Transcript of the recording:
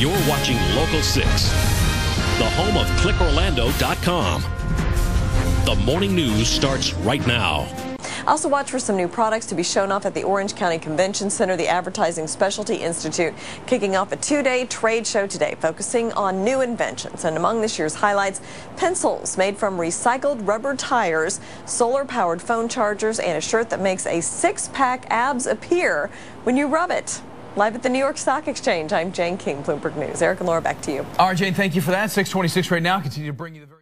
You're watching Local 6, the home of clickorlando.com. The morning news starts right now. Also watch for some new products to be shown off at the Orange County Convention Center, the Advertising Specialty Institute, kicking off a two-day trade show today, focusing on new inventions. And among this year's highlights, pencils made from recycled rubber tires, solar-powered phone chargers, and a shirt that makes a six-pack abs appear when you rub it. Live at the New York Stock Exchange, I'm Jane King, Bloomberg News. Eric and Laura, back to you. All right, Jane, thank you for that. 626 right now. Continue to bring you the very